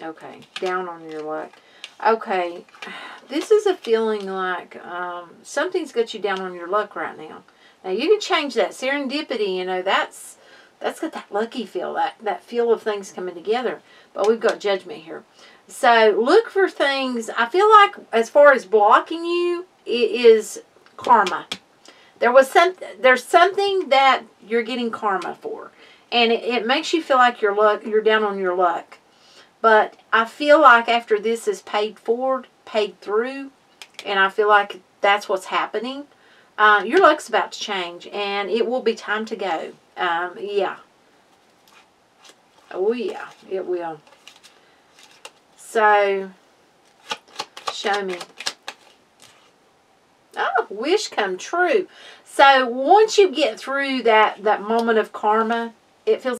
Okay, down on your luck. Okay, this is a feeling like um, something's got you down on your luck right now. Now you can change that serendipity. You know that's that's got that lucky feel, that that feel of things coming together. But we've got judgment here. So look for things. I feel like as far as blocking you, it is karma. There was some. There's something that you're getting karma for, and it, it makes you feel like you're luck. You're down on your luck. But I feel like after this is paid forward, paid through, and I feel like that's what's happening, uh, your luck's about to change, and it will be time to go. Um, yeah. Oh, yeah, it will. So, show me. Oh, wish come true. So, once you get through that, that moment of karma, it feels